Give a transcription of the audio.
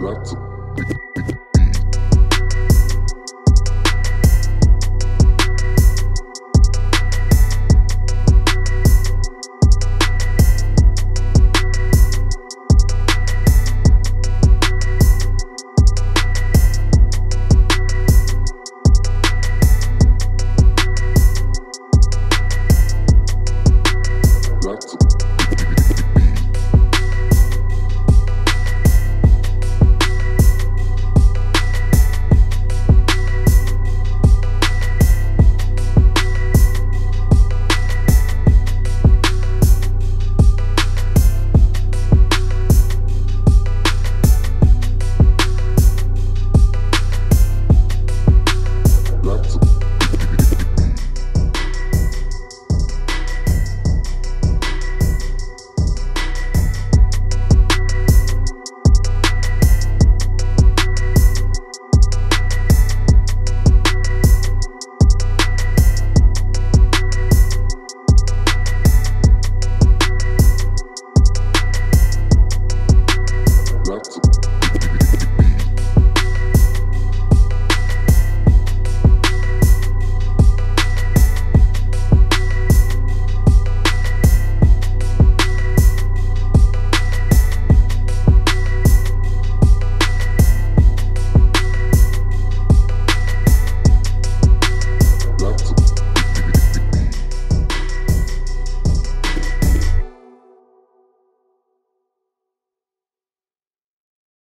That's